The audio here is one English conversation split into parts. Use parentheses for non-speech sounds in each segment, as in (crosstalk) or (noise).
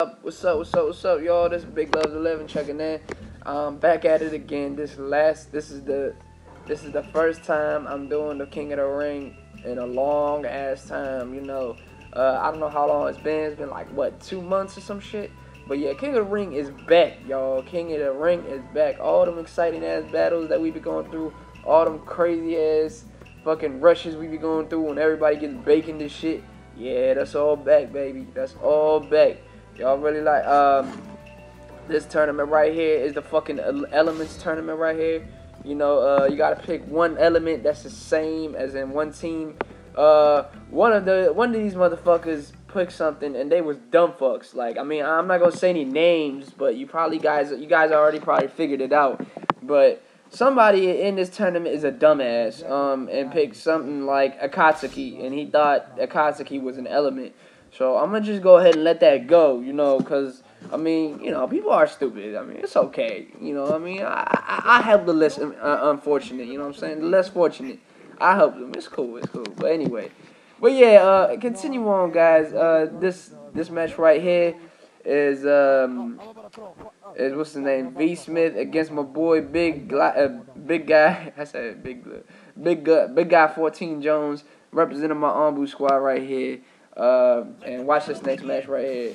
What's up? What's up? What's up, y'all? This is Big Love Eleven checking in. Um, back at it again. This last. This is the. This is the first time I'm doing the King of the Ring in a long ass time. You know, uh, I don't know how long it's been. It's been like what two months or some shit. But yeah, King of the Ring is back, y'all. King of the Ring is back. All them exciting ass battles that we be going through, all them crazy ass fucking rushes we be going through when everybody gets baking this shit. Yeah, that's all back, baby. That's all back. Y'all really like um this tournament right here is the fucking elements tournament right here. You know, uh, you gotta pick one element that's the same as in one team. Uh, one of the one of these motherfuckers picked something and they was dumb fucks. Like, I mean, I'm not gonna say any names, but you probably guys you guys already probably figured it out. But somebody in this tournament is a dumbass um and picked something like Akatsuki and he thought Akatsuki was an element. So I'm gonna just go ahead and let that go, you know, because I mean, you know, people are stupid. I mean, it's okay, you know. I mean, I I, I help the less uh, unfortunate, you know what I'm saying? The less fortunate, I help them. It's cool, it's cool. But anyway, but yeah, uh, continue on, guys. Uh, this this match right here is um is what's the name? V Smith against my boy Big uh, Big Guy. (laughs) I said Big Big Big Guy 14 Jones representing my Ombu squad right here. Uh, and watch this next match right here.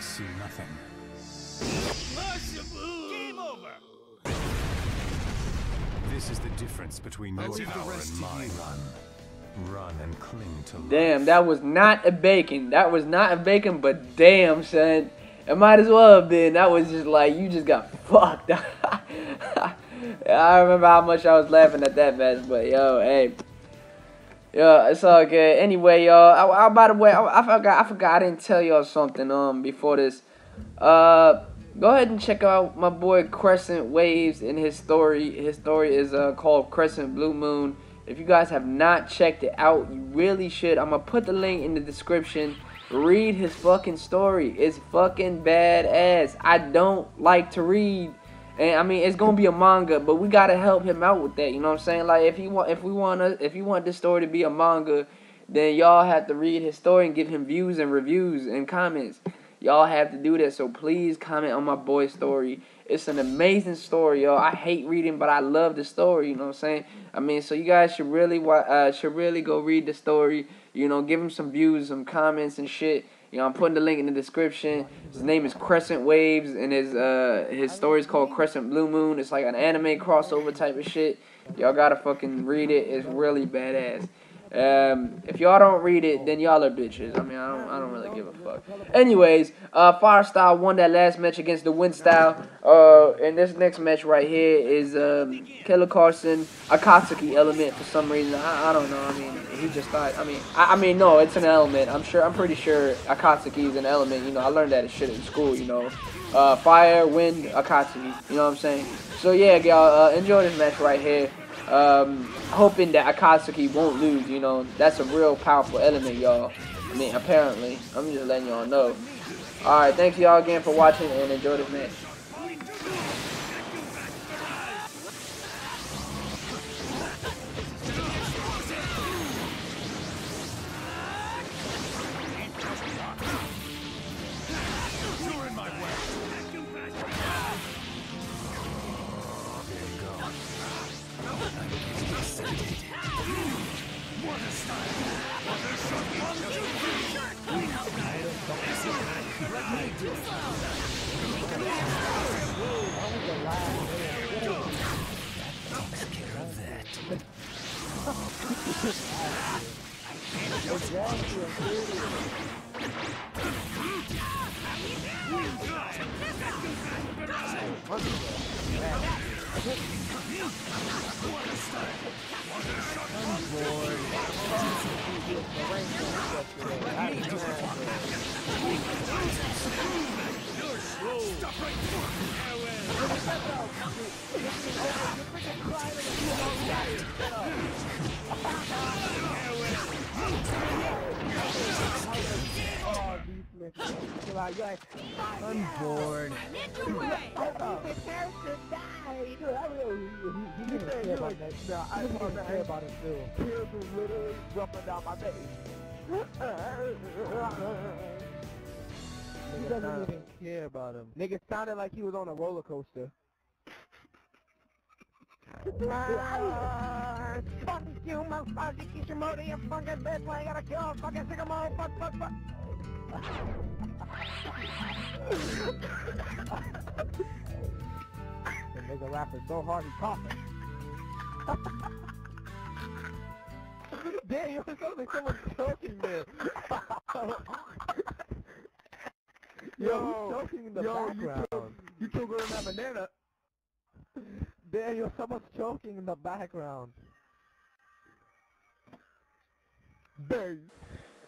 Your eyes see nothing. Game over! This is the difference between your power and mine. Run and cling to life. Damn, that was not a bacon. That was not a bacon, but damn, son. It might as well have been. That was just like, you just got (laughs) fucked. (laughs) I remember how much I was laughing at that match, but yo, hey. Yo, it's all good. Anyway, y'all, I, I, by the way, I, I, forgot, I forgot, I didn't tell y'all something um before this. Uh, go ahead and check out my boy Crescent Waves and his story. His story is uh called Crescent Blue Moon. If you guys have not checked it out, you really should. I'm to put the link in the description. Read his fucking story. It's fucking badass. I don't like to read. And I mean, it's gonna be a manga, but we gotta help him out with that. You know what I'm saying? Like, if he want, if we want to, if you want this story to be a manga, then y'all have to read his story and give him views and reviews and comments. Y'all have to do that. So please comment on my boy's story. It's an amazing story, y'all. I hate reading, but I love the story. You know what I'm saying? I mean, so you guys should really uh, should really go read the story. You know, give him some views, some comments, and shit. You know, I'm putting the link in the description. His name is Crescent Waves, and his uh his story is called Crescent Blue Moon. It's like an anime crossover type of shit. Y'all gotta fucking read it. It's really badass. Um, if y'all don't read it, then y'all are bitches. I mean, I don't, I don't really give a fuck. Anyways, uh, Firestyle won that last match against the Wind Style. Uh, and this next match right here is um, Killer Carson, Akatsuki element for some reason. I, I don't know. I mean, he just thought. I mean, I, I mean, no, it's an element. I'm sure. I'm pretty sure Akatsuki is an element. You know, I learned that shit in school. You know, uh, fire, wind, Akatsuki. You know what I'm saying? So yeah, y'all uh, enjoy this match right here. Um, hoping that Akatsuki won't lose. You know, that's a real powerful element, y'all. I mean, apparently. I'm just letting y'all know. Alright, thank y'all again for watching and enjoy this match. Too slow. Takes care of that. (laughs) I'm bored. You didn't care about that. No, I didn't care about it too. Tears was literally dropping down my face. He doesn't even care about him. Nigga sounded like he was on a roller coaster. Fuck you, motherfucker, Kishimoto, you fucking bitch, I gotta kill fucking Sigamo, fuck, fuck, fuck. The nigga rapping so hard he coughing. Damn, you sound like someone choking there. yo, who's choking in the yo, background? You took her in that banana. Daniel, someone's choking in the background. Bang.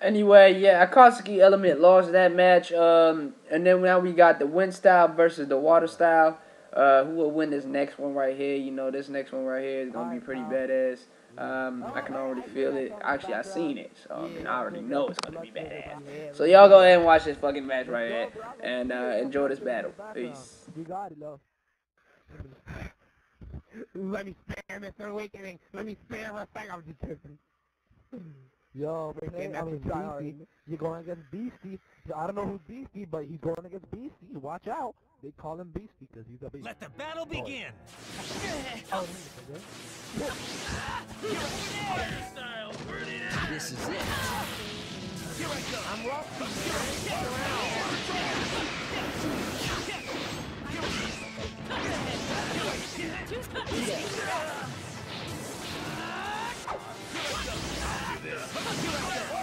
Anyway, yeah, Akatsuki Element lost that match. Um, and then now we got the wind style versus the water style. Uh, who will win this next one right here? You know, this next one right here is gonna be pretty badass. Um, I can already feel it. Actually, I seen it, so I mean, I already know it's gonna be badass. So y'all go ahead and watch this fucking match right here and uh, enjoy this battle. Peace. You got it, love. Let me spam Mr. Awakening. Let me spam a thing. I'm just joking. Yo, man, Freaking I mean. Beastie, you're going against Beastie. I don't know who's Beastie, but he's going against Beastie. Watch out. They call him Beastie because he's a beast. Let the battle begin. Oh, This is it. Fire! Fire!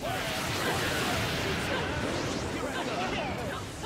Fire!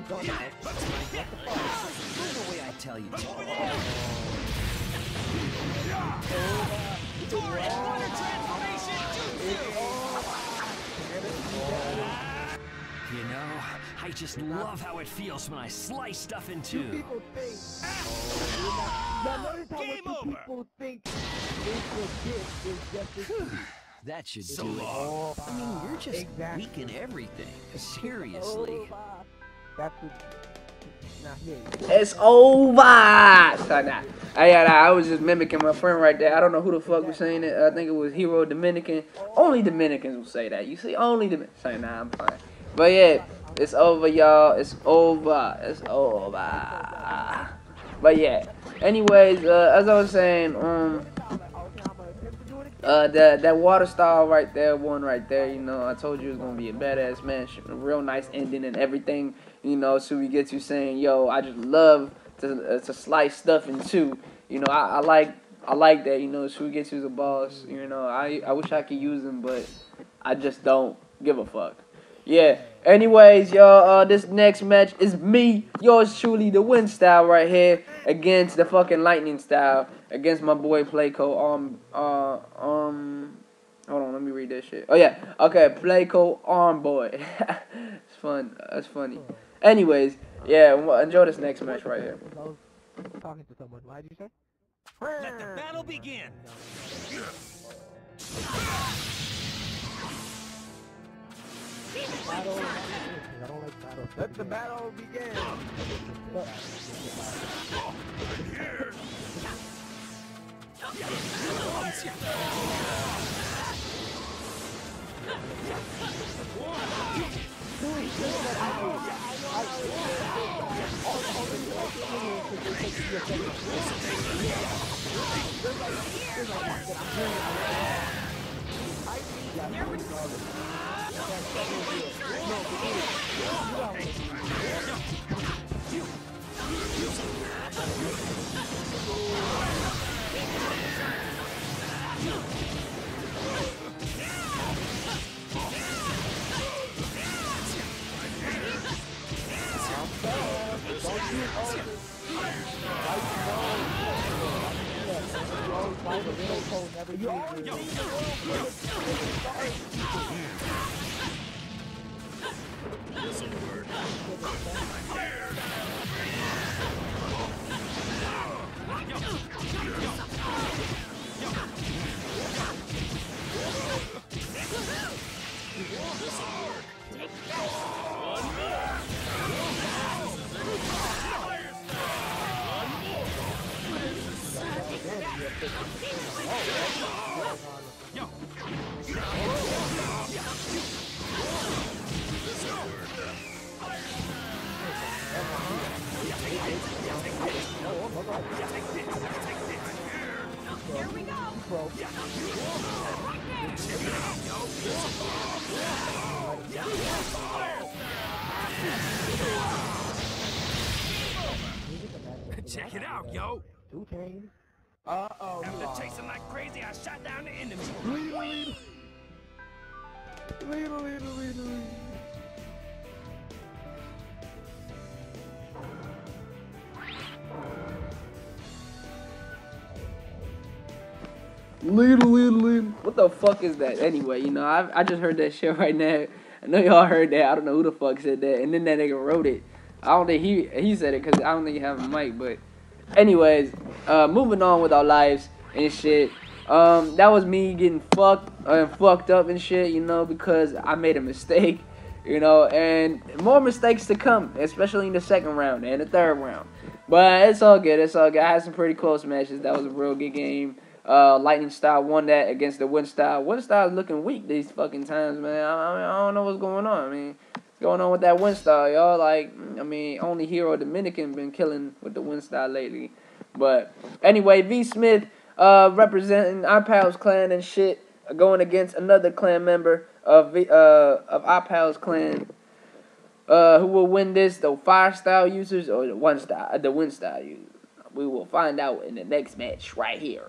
die, don't die. The way I tell you to. You know, I just love how it feels when I slice stuff in two. People think. Game over. people think is legit is just as That should So do it. I mean, you're just Exactly. weak in everything. (laughs) Seriously. What. Now here. It's over. So, nah. I, yeah, I was just mimicking my friend right there. I don't know who the fuck was saying it. I think it was Hero Dominican. Only Dominicans will say that. You see, only the say nah, I'm fine. But yeah, it's over, y'all. It's over. It's over. But yeah. Anyways, uh, as I was saying, um, uh, that that water style right there, one right there. You know, I told you it was gonna be a badass match, a real nice ending and everything. You know, so we get you saying, "Yo, I just love to uh, to slice stuff in two. You know, I, I like I like that. You know, so we get you the boss. You know, I I wish I could use them, but I just don't give a fuck. Yeah. Anyways, y'all, uh, this next match is me, yours truly, the win style right here, against the fucking lightning style, against my boy Playco. Um, uh, um, hold on, let me read this shit. Oh yeah, okay, Playco Arm Boy. (laughs) it's fun. That's funny. Anyways, yeah, well, enjoy this next match right here. Talking to someone. What did you say? Let the battle begin. Battle, I don't like battle. Let the battle begin. (laughs) Check it out, yo. Two chains. Uh oh. After chasing like crazy, I shot down the enemy. Lead, lead, lead, lead, lead. Little, little, little. What the fuck is that? Anyway, you know, I, I just heard that (laughs) shit right now. I know y'all heard that. I don't know who the fuck said that. And then that nigga wrote it. I don't think he he said it because I don't think he have a mic. But, anyways, uh, moving on with our lives and shit. Um, that was me getting fucked and fucked up and shit. You know, because I made a mistake. (laughs) You know, and more mistakes to come, especially in the second round and the third round. But it's all good. It's all good. I had some pretty close matches. That was a real good game. Uh, Lightning Style won that against the Wind Style. Wind Style looking weak these fucking times, man. I, I, mean, I don't know what's going on. I mean, what's going on with that Wind Style, y'all? Like, I mean, only Hero Dominican been killing with the Wind Style lately. But anyway, V Smith uh, representing our pals clan and shit, going against another clan member of v, uh, of our pals clan. Uh, who will win this? The fire style users or the one style, the wind style users? We will find out in the next match right here.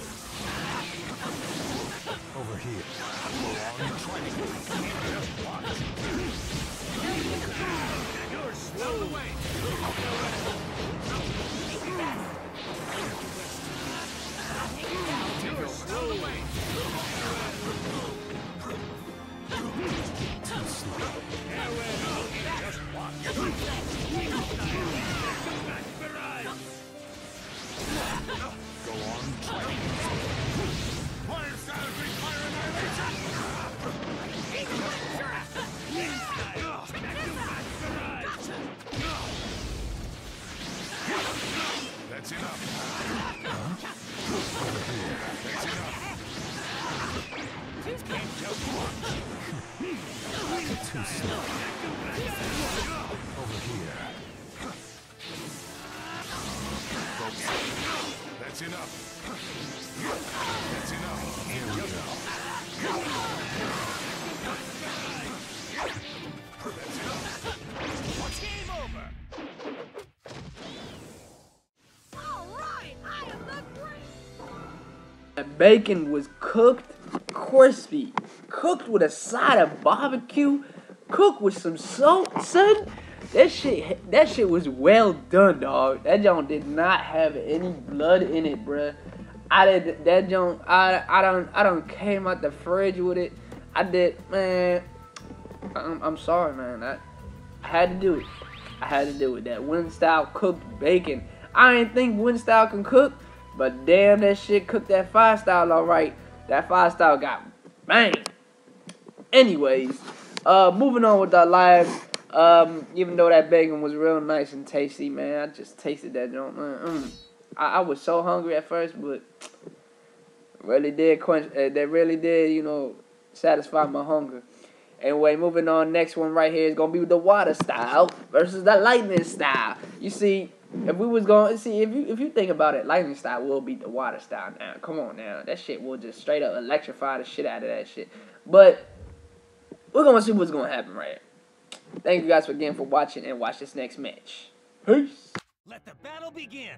Over here. That's That's enough. That's enough. Here we go. That bacon was cooked crispy, cooked with a side of barbecue, cooked with some salt, son. That shit, that shit was well done, dog. That joint did not have any blood in it, bruh. I did that joint. I I don't I don't came out the fridge with it. I did, man. I'm, I'm sorry, man. I, I had to do it. I had to do it. That Win style cooked bacon. I didn't think Win style can cook, but damn, that shit cooked that five style all right. That five style got bang. Anyways, uh, moving on with our live. Um, even though that bacon was real nice and tasty, man, I just tasted that joint, man. Mm. I, I was so hungry at first, but really did quench. Uh, that really did, you know, satisfy my hunger. Anyway, moving on. Next one right here is gonna be the water style versus the lightning style. You see, if we was going see if you if you think about it, lightning style will beat the water style. Now, come on now, that shit will just straight up electrify the shit out of that shit. But we're gonna see what's gonna happen right here. Thank you guys again for watching and watch this next match. Peace. Let the battle begin.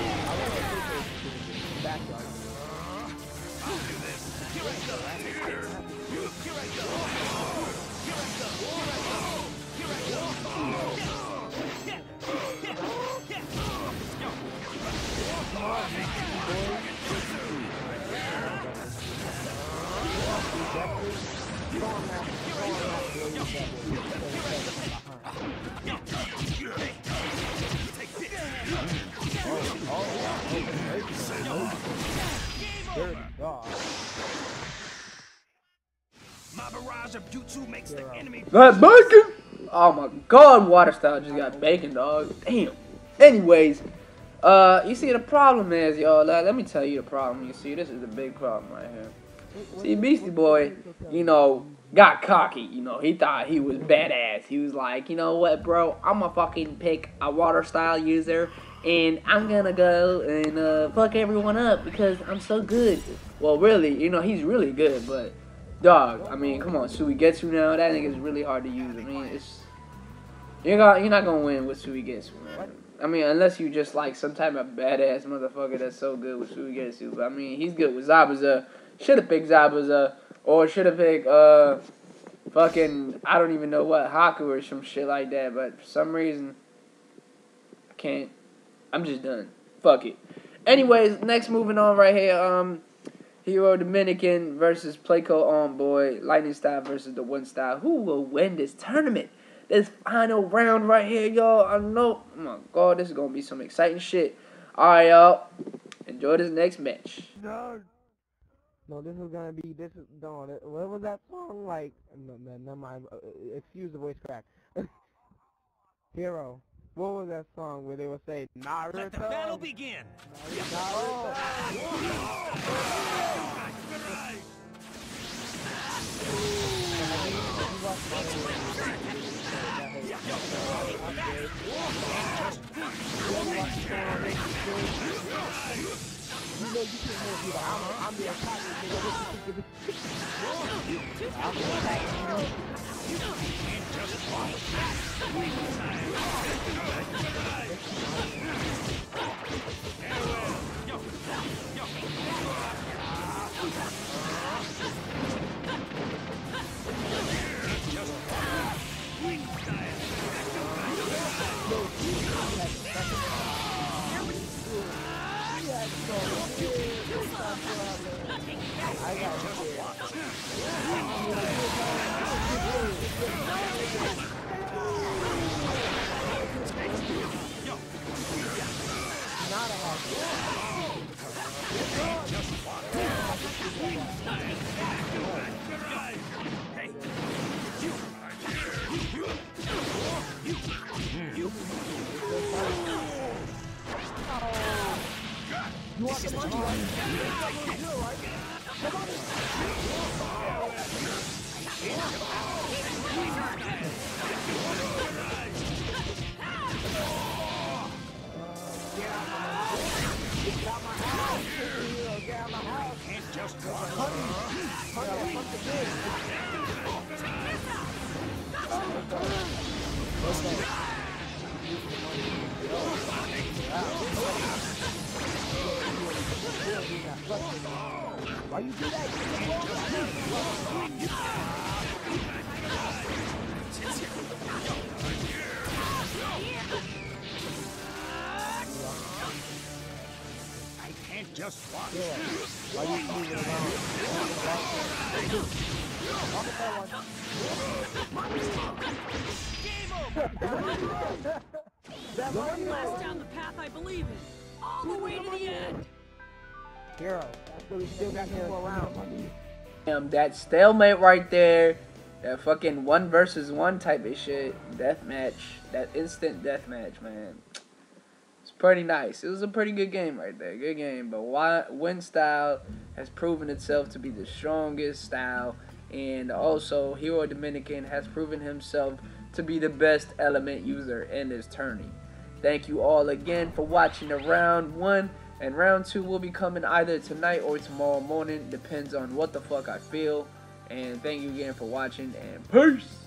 That bacon! Oh my god, water style just got bacon, dog. Damn. Anyways, uh, you see the problem is, y'all. Let, let me tell you the problem. You see, this is the big problem right here. See, Beastie Boy, you know, got cocky. You know, he thought he was badass. He was like, you know what, bro? I'm gonna fucking pick a water style user, and I'm gonna go and uh, fuck everyone up because I'm so good. Well, really, you know, he's really good, but dog, I mean, come on, Suigetsu now. That nigga's really hard to use. I mean, it's you're not you're not gonna win with Suigetsu, man. I mean, unless you just like some type of badass motherfucker that's so good with Suigetsu. But I mean, he's good with Zabuza. Should have picked Zabuza, or should have picked uh, fucking I don't even know what Haku or some shit like that. But for some reason, I can't. I'm just done. Fuck it. Anyways, next moving on right here. Um, Hero Dominican versus Playco On Boy. Lightning Style versus the One Style. Who will win this tournament? This final round right here, y'all. I know. Oh my god, this is gonna be some exciting shit. Alright, y'all. Enjoy this next match. No. No, this is gonna be this is no. What was that song like? No, no, never mind. Uh, excuse the voice crack. (laughs) Hero. What was that song where they would say Naruto? Let the battle begin. Naruto. You know you can't move either. I'm, I'm the attacker. nigga. What you think of it? I'm the attacker. I got scared. Why you do that? Just watch. Why you moving around? Walk it that one. That money Blast down the path I believe in. All the way to the end. Hero. That's what we still got people around. Damn, that stalemate right there, that fucking one versus one type of shit, death match, that instant death match, man. Pretty nice. It was a pretty good game right there, good game. But Win style has proven itself to be the strongest style, and also Hero Dominican has proven himself to be the best element user in this tourney. Thank you all again for watching the round one. And round two will be coming either tonight or tomorrow morning. Depends on what the fuck I feel. And thank you again for watching and peace.